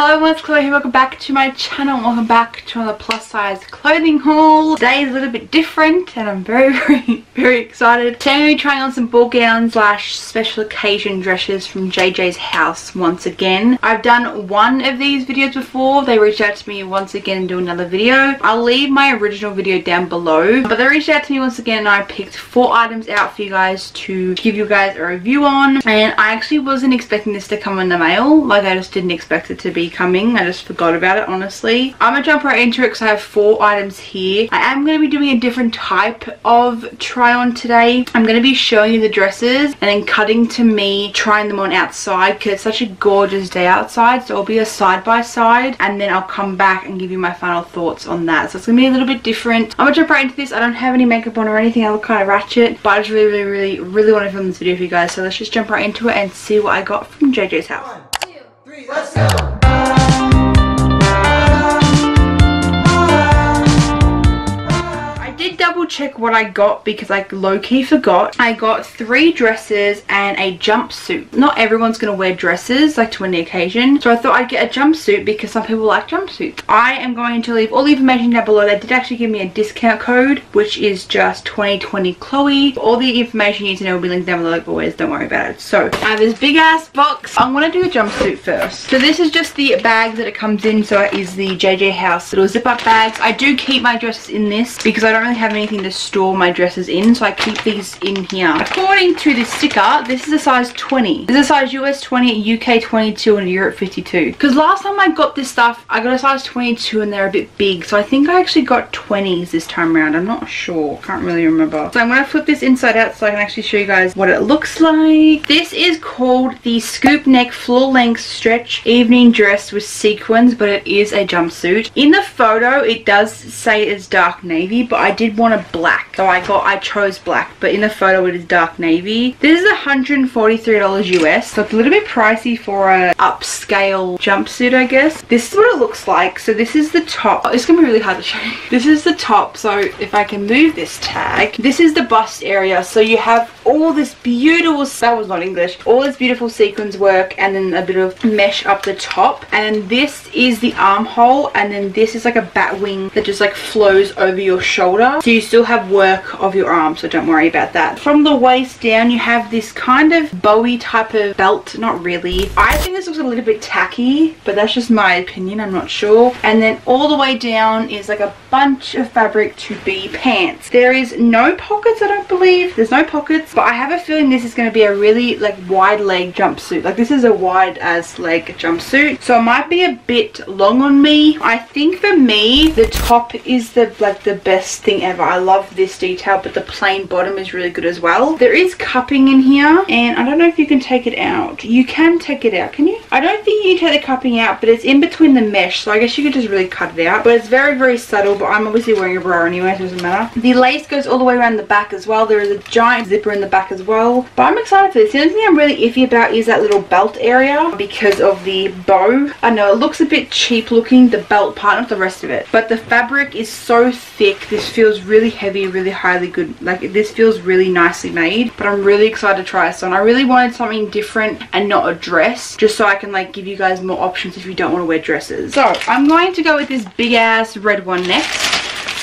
Hello everyone, it's Chloe here. Welcome back to my channel. Welcome back to another plus size clothing haul. Today is a little bit different and I'm very, very, very excited. Today I'm going to be trying on some ball gowns slash special occasion dresses from JJ's house once again. I've done one of these videos before. They reached out to me once again and do another video. I'll leave my original video down below. But they reached out to me once again and I picked four items out for you guys to give you guys a review on. And I actually wasn't expecting this to come in the mail. Like I just didn't expect it to be coming. I just forgot about it, honestly. I'm going to jump right into it because I have four items here. I am going to be doing a different type of try on today. I'm going to be showing you the dresses and then cutting to me trying them on outside because it's such a gorgeous day outside. So it'll be a side by side and then I'll come back and give you my final thoughts on that. So it's going to be a little bit different. I'm going to jump right into this. I don't have any makeup on or anything. I look kind of ratchet. But I just really, really, really, really want to film this video for you guys. So let's just jump right into it and see what I got from JJ's house. Let's go! Check what I got because I low-key forgot. I got three dresses and a jumpsuit. Not everyone's going to wear dresses like to any occasion. So I thought I'd get a jumpsuit because some people like jumpsuits. I am going to leave all the information down below. They did actually give me a discount code which is just 2020 Chloe. All the information you need to know will be linked down below like always. Don't worry about it. So I have this big ass box. I'm going to do a jumpsuit first. So this is just the bag that it comes in. So it is the JJ House little zip up bags. I do keep my dresses in this because I don't really have anything to store my dresses in so I keep these in here. According to this sticker this is a size 20. This is a size US 20, UK 22 and Europe 52. Because last time I got this stuff I got a size 22 and they're a bit big so I think I actually got 20s this time around. I'm not sure. Can't really remember. So I'm going to flip this inside out so I can actually show you guys what it looks like. This is called the scoop neck floor length stretch evening dress with sequins but it is a jumpsuit. In the photo it does say it's dark navy but I did want a black. So I got, I chose black, but in the photo it is dark navy. This is $143 US, so it's a little bit pricey for a upscale jumpsuit, I guess. This is what it looks like. So this is the top. Oh, it's gonna be really hard to show you. This is the top, so if I can move this tag, this is the bust area. So you have all this beautiful, that was not English, all this beautiful sequins work and then a bit of mesh up the top. And this is the armhole and then this is like a bat wing that just like flows over your shoulder. So you still have work of your arm, so don't worry about that. From the waist down, you have this kind of bowie type of belt. Not really. I think this looks a little bit tacky, but that's just my opinion. I'm not sure. And then all the way down is like a bunch of fabric to be pants. There is no pockets, I don't believe. There's no pockets, but I have a feeling this is going to be a really like wide leg jumpsuit. Like this is a wide as leg jumpsuit. So it might be a bit long on me. I think for me, the top is the like the best thing ever. I love this detail but the plain bottom is really good as well. There is cupping in here and I don't know if you can take it out. You can take it out, can you? I don't think you can take the cupping out but it's in between the mesh so I guess you could just really cut it out. But it's very very subtle but I'm obviously wearing a bra anyway so it doesn't matter. The lace goes all the way around the back as well. There is a giant zipper in the back as well. But I'm excited for this. The only thing I'm really iffy about is that little belt area because of the bow. I know it looks a bit cheap looking the belt part not the rest of it. But the fabric is so thick. This feels really heavy really highly good like this feels really nicely made but I'm really excited to try this on I really wanted something different and not a dress just so I can like give you guys more options if you don't want to wear dresses so I'm going to go with this big ass red one next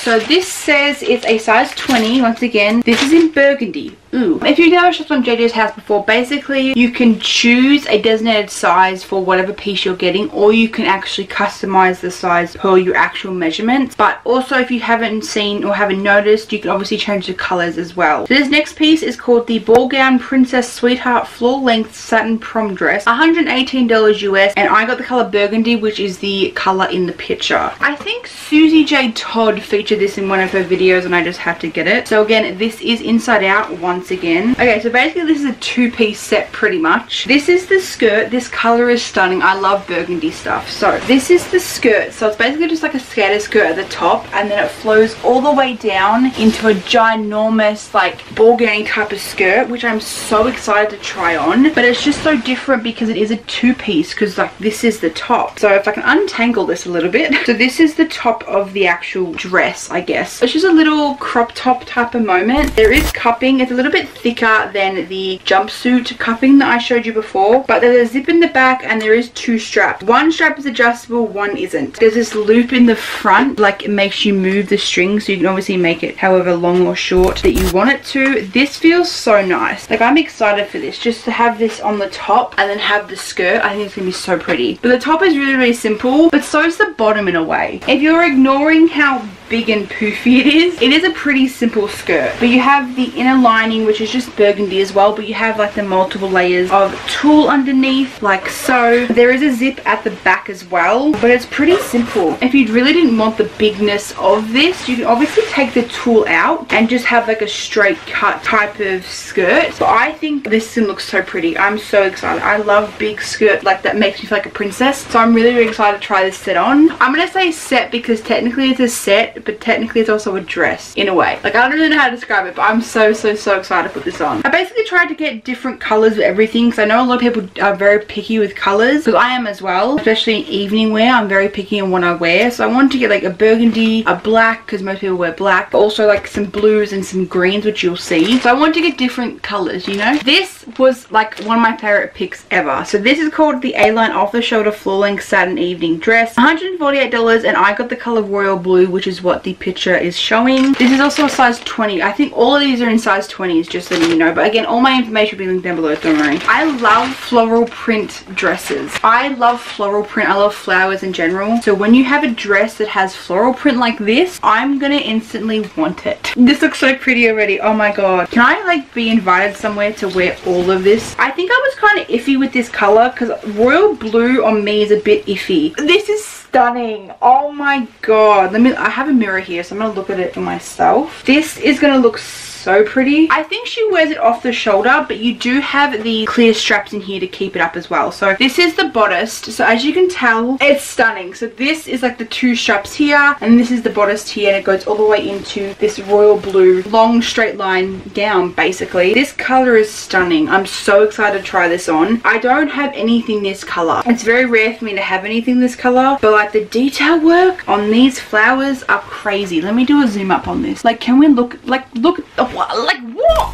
so this says it's a size 20 once again this is in burgundy Ooh. If you've never shopped on JJ's house before, basically you can choose a designated size for whatever piece you're getting or you can actually customize the size per your actual measurements. But also if you haven't seen or haven't noticed, you can obviously change the colors as well. So this next piece is called the Ball Gown Princess Sweetheart Floor Length Satin Prom Dress. $118 US and I got the color burgundy which is the color in the picture. I think Susie J. Todd featured this in one of her videos and I just had to get it. So again, this is inside out once once again. Okay, so basically this is a two-piece set pretty much. This is the skirt. This color is stunning. I love burgundy stuff. So this is the skirt. So it's basically just like a skater skirt at the top and then it flows all the way down into a ginormous like ball gown type of skirt which I'm so excited to try on. But it's just so different because it is a two-piece because like this is the top. So if I can untangle this a little bit. So this is the top of the actual dress I guess. It's just a little crop top type of moment. There is cupping. It's a little little bit thicker than the jumpsuit cuffing that I showed you before. But there's a zip in the back and there is two straps. One strap is adjustable, one isn't. There's this loop in the front, like it makes you move the string so you can obviously make it however long or short that you want it to. This feels so nice. Like I'm excited for this, just to have this on the top and then have the skirt. I think it's gonna be so pretty. But the top is really, really simple, but so is the bottom in a way. If you're ignoring how big and poofy it is. It is a pretty simple skirt. But you have the inner lining which is just burgundy as well. But you have like the multiple layers of tulle underneath like so. There is a zip at the back as well. But it's pretty simple. If you really didn't want the bigness of this, you can obviously take the tulle out and just have like a straight cut type of skirt. But I think this one looks so pretty. I'm so excited. I love big skirt like that makes me feel like a princess. So I'm really, really excited to try this set on. I'm going to say set because technically it's a set but technically it's also a dress in a way. Like I don't really know how to describe it, but I'm so, so, so excited to put this on. I basically tried to get different colors with everything because I know a lot of people are very picky with colors because I am as well, especially in evening wear. I'm very picky on what I wear. So I wanted to get like a burgundy, a black because most people wear black, but also like some blues and some greens, which you'll see. So I wanted to get different colors, you know? This was like one of my favorite picks ever. So this is called the A-Line Off The Shoulder Floor Length Satin Evening Dress. $148 and I got the color royal blue, which is what the picture is showing. This is also a size 20. I think all of these are in size 20s, just so you know. But again, all my information will be linked down below, don't worry. I love floral print dresses. I love floral print. I love flowers in general. So when you have a dress that has floral print like this, I'm gonna instantly want it. This looks so pretty already. Oh my god. Can I like be invited somewhere to wear all of this? I think I was kind of iffy with this color because royal blue on me is a bit iffy. This is stunning. Oh my god. Let me I have a mirror here so I'm gonna look at it for myself. This is gonna look so so pretty. I think she wears it off the shoulder, but you do have the clear straps in here to keep it up as well. So this is the bodice. So as you can tell, it's stunning. So this is like the two straps here, and this is the bodice here, and it goes all the way into this royal blue, long straight line gown, basically. This color is stunning. I'm so excited to try this on. I don't have anything this color. It's very rare for me to have anything this color, but like the detail work on these flowers are crazy. Let me do a zoom up on this. Like, can we look, like, look, oh, like?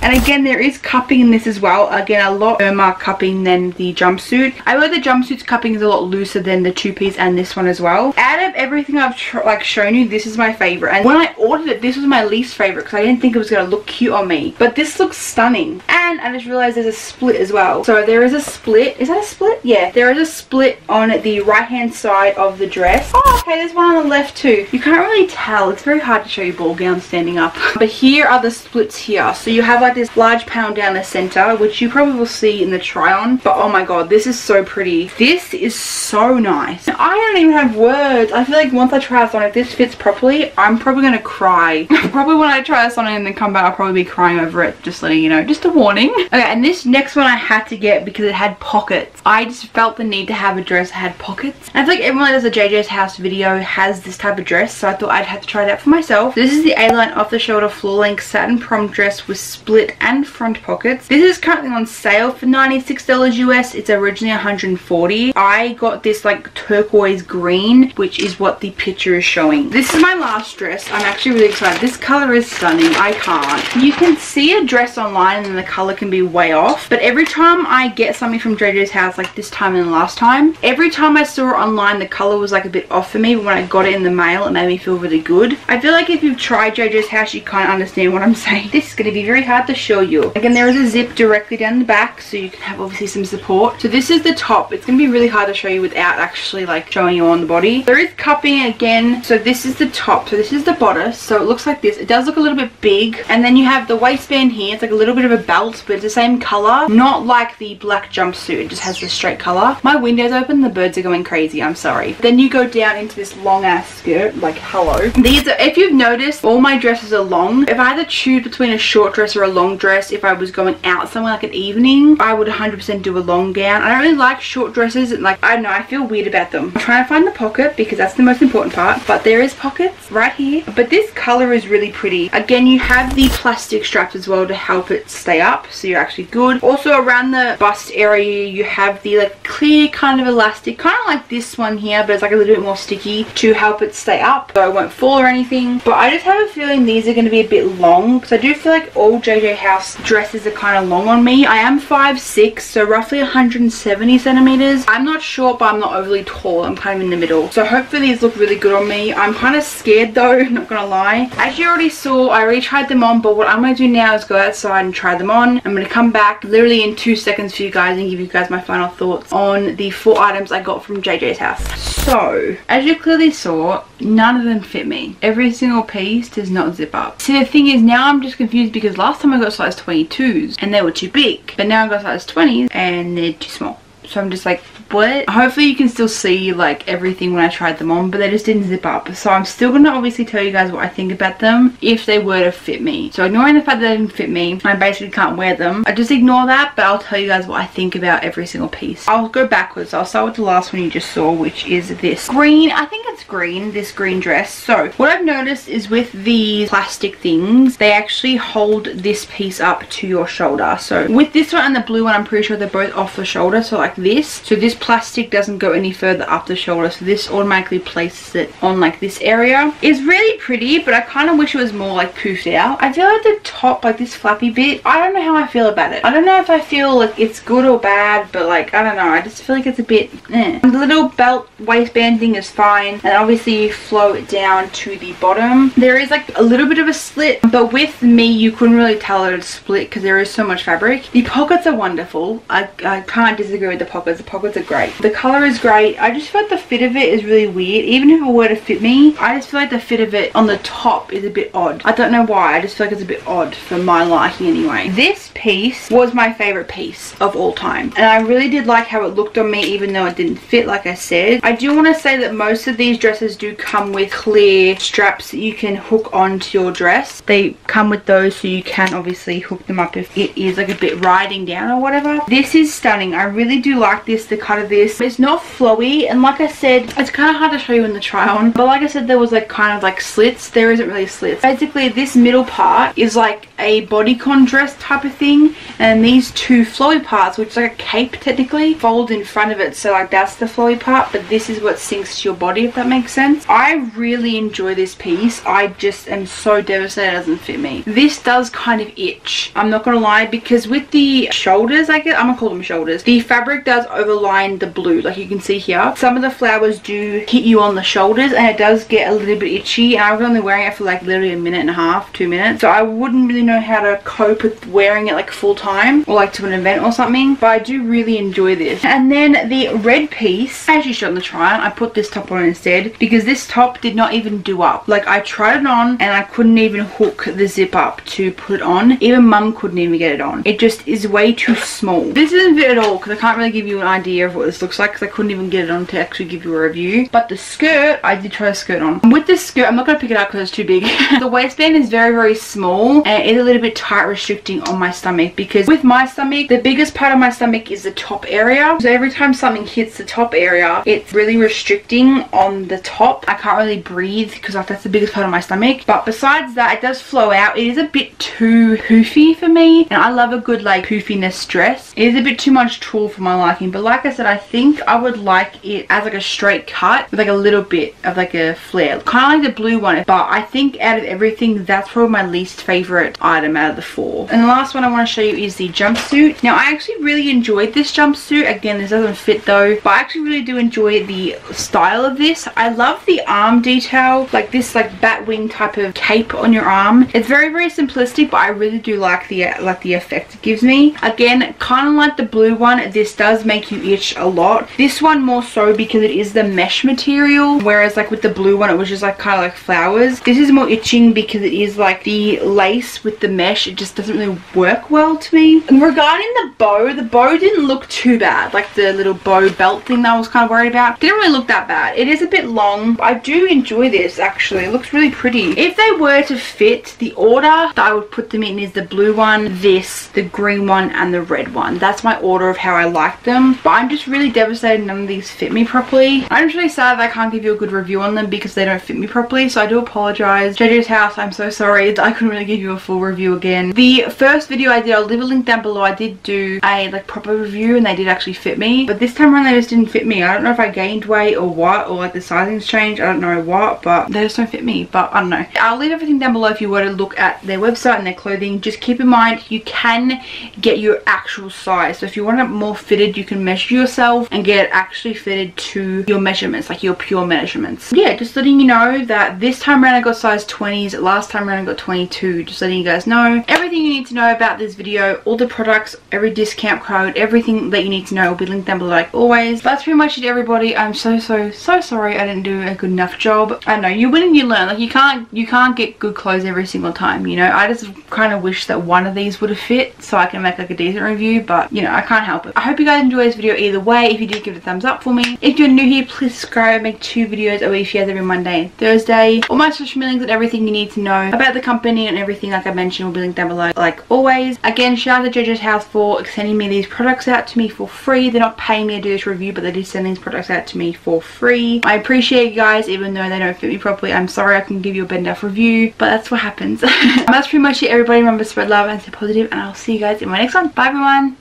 And again, there is cupping in this as well. Again, a lot firmer cupping than the jumpsuit. I know the jumpsuit's cupping is a lot looser than the two-piece and this one as well. Out of everything I've like shown you, this is my favorite. And when I ordered it, this was my least favorite because I didn't think it was going to look cute on me. But this looks stunning. And I just realized there's a split as well. So there is a split. Is that a split? Yeah, there is a split on the right-hand side of the dress. Oh, okay, there's one on the left too. You can't really tell. It's very hard to show you ball gown standing up. But here are the splits here. So you have like this large panel down the center, which you probably will see in the try on. But oh my god, this is so pretty. This is so nice. I don't even have words. I feel like once I try this on, if this fits properly, I'm probably going to cry. probably when I try this on and then come back, I'll probably be crying over it. Just letting you know. Just a warning. Okay, and this next one I had to get because it had pockets. I just felt the need to have a dress that had pockets. I feel like everyone that does a JJ's house video has this type of dress. So I thought I'd have to try it out for myself. This is the A-line off the shoulder floor length satin prom dress with split and front pockets. This is currently on sale for $96 US. It's originally 140. I got this like turquoise green, which is what the picture is showing. This is my last dress. I'm actually really excited. This color is stunning. I can't. You can see a dress online and the color can be way off, but every time I get something from JJ's house like this time and last time, every time I saw it online, the color was like a bit off for me, but when I got it in the mail, it made me feel really good. I feel like if you've tried JJ's house, you of understand what I'm saying. This is going to be very hard to show you. Again, there is a zip directly down the back, so you can have obviously some support. So this is the top. It's going to be really hard to show you without actually like showing you on the body. There is cupping again. So this is the top. So this is the bodice. So it looks like this. It does look a little bit big. And then you have the waistband here. It's like a little bit of a belt, but it's the same color. Not like the black jumpsuit. It just has the straight color. My window's open. The birds are going crazy. I'm sorry. Then you go down into this long ass skirt. Like hello. These are, if you've noticed, all my dresses are long. If I had to choose between a short dress or a long dress, if I was going out somewhere like an evening, I would 100% do a long gown. I don't really like short dresses. and Like, I don't know, I feel weird about them. I'm trying to find the pocket because that's the most important part. But there is pockets right here. But this color is really pretty. Again, you have the plastic straps as well to help it stay up. So you're actually good. Also around the bust area, you have the like clear kind of elastic. Kind of like this one here, but it's like a little bit more sticky to help it stay up so it won't fall or anything. But I just have a feeling these are going to be a bit long because I do feel like all JJ House dresses are kind of long on me. I am 5'6", so roughly 170 centimeters. I'm not short, but I'm not overly tall. I'm kind of in the middle. So hopefully these look really good on me. I'm kind of scared though, not gonna lie. As you already saw, I already tried them on, but what I'm gonna do now is go outside and try them on. I'm gonna come back literally in two seconds for you guys and give you guys my final thoughts on the four items I got from JJ's house. So, as you clearly saw, none of them fit me. Every single piece does not zip up. See, the thing is, now I'm just confused because last time I got size 22s and they were too big. But now I got size 20s and they're too small. So I'm just like, what? Hopefully you can still see like everything when I tried them on, but they just didn't zip up. So I'm still gonna obviously tell you guys what I think about them if they were to fit me. So ignoring the fact that they didn't fit me, I basically can't wear them. I just ignore that, but I'll tell you guys what I think about every single piece. I'll go backwards. I'll start with the last one you just saw, which is this green. I think it's green, this green dress. So what I've noticed is with these plastic things, they actually hold this piece up to your shoulder. So with this one and the blue one, I'm pretty sure they're both off the shoulder. So like this. So this plastic doesn't go any further up the shoulder. So this automatically places it on like this area. It's really pretty, but I kind of wish it was more like poofed out. I feel like the top, like this flappy bit, I don't know how I feel about it. I don't know if I feel like it's good or bad, but like, I don't know. I just feel like it's a bit, eh. The little belt waistband thing is fine. And obviously you flow it down to the bottom. There is like a little bit of a slit, but with me, you couldn't really tell it split because there is so much fabric. The pockets are wonderful. I, I can't disagree with the pockets. The pockets are great. The color is great. I just feel like the fit of it is really weird. Even if it were to fit me, I just feel like the fit of it on the top is a bit odd. I don't know why. I just feel like it's a bit odd for my liking anyway. This piece was my favorite piece of all time. And I really did like how it looked on me even though it didn't fit like I said. I do want to say that most of these dresses do come with clear straps that you can hook onto your dress. They come with those so you can obviously hook them up if it is like a bit riding down or whatever. This is stunning. I really do like this, the cut of this. It's not flowy and like I said, it's kind of hard to show you in the try on. But like I said, there was like kind of like slits. There isn't really slits. Basically, this middle part is like a bodycon dress type of thing. And these two flowy parts, which is like a cape technically, fold in front of it. So like that's the flowy part. But this is what sinks to your body, if that makes sense. I really enjoy this piece. I just am so devastated it doesn't fit me. This does kind of itch. I'm not to lie because with the shoulders, I guess, I'm to call them shoulders. The fabric does overline the blue like you can see here. Some of the flowers do hit you on the shoulders and it does get a little bit itchy. And I was only wearing it for like literally a minute and a half, two minutes. So I wouldn't really know how to cope with wearing it like full time or like to an event or something. But I do really enjoy this. And then the red piece, I actually showed on the try on. I put this top on instead because this top did not even do up. Like I tried it on and I couldn't even hook the zip up to put it on. Even mum couldn't even get it on. It just is way too small. This isn't fit at all because I can't really give you an idea of what this looks like because I couldn't even get it on to actually give you a review. But the skirt, I did try a skirt on. With this skirt, I'm not going to pick it up because it's too big. the waistband is very, very small and it's a little bit tight restricting on my stomach because with my stomach, the biggest part of my stomach is the top area. So every time something hits the top area, it's really restricting on the top. I can't really breathe because like, that's the biggest part of my stomach. But besides that, it does flow out. It is a bit too poofy for me and I love a good like poofiness dress. It is a bit too much tulle for my liking but like I said, I think I would like it as like a straight cut with like a little bit of like a flare. Kind of like the blue one but I think out of everything that's probably my least favorite item out of the four. And the last one I want to show you is the jumpsuit. Now I actually really enjoyed this jumpsuit. Again this doesn't fit though but I actually really do enjoy the style of this. I love the arm detail like this like bat wing type of cape on your arm. It's very very simplistic but I really do like the like the effect it gives me. Again kind of like the blue one this does make you itch a lot. This one more so because it is the mesh material whereas like with the blue one it was just like kind of like flowers. This is more itching because it is like the lace with the mesh it just doesn't really work well to me. Regarding the bow, the bow didn't look too bad like the little bow belt thing that I was kind of worried about. Didn't really look that bad. It is a bit long. I do enjoy this actually. It looks really pretty. If they were to fit the order that I would put them in is the blue one, this, the green one and the red one. That's my order of how I like them. But I'm just really devastated none of these fit me properly. I'm just really sad that I can't give you a good review on them because they don't fit me properly. So I do apologize. JJ's house, I'm so sorry. I couldn't really give you a full review again. The first video I did, I'll leave a link down below. I did do a like proper review and they did actually fit me. But this time around they just didn't fit me. I don't know if I gained weight or what or like the sizing's changed. I don't know what but they just don't fit me. But I don't know. I'll leave everything down below if you were to look at their website and their clothing. Just keep in mind you can get your actual size. So if you want it more fitted you can measure yourself and get it actually fitted to your measurements like your pure measurements. Yeah just letting you know that this time around I got size 20s. Last time around I got 22. Just letting you guys know. Everything you need to know about this video. All the products, every discount code, everything that you need to know will be linked down below like always. That's pretty much it everybody. I'm so so so sorry I didn't do a good enough job. I know you win and you learn. Like you can't you can't get good clothes every single time you know. I just kind of wish that one of these would have fit so I can make like a decent review but you know I can't help it. I hope you guys enjoy this video either way. If you did give it a thumbs up for me. If you're new here please subscribe. I make two videos a week every Monday and Thursday. All my social links and everything you need to know about the company and everything like I mentioned will be linked down below like always. Again shout out to JJ's House for sending me these products out to me for free. They're not paying me to do this review but they did send these products out to me for free. I appreciate you guys even though they don't fit me properly. I'm sorry I can give you a bend off review but that's what happens. that's pretty much it everybody. Remember spread love and stay positive and I'll see you guys in my next one. Bye everyone.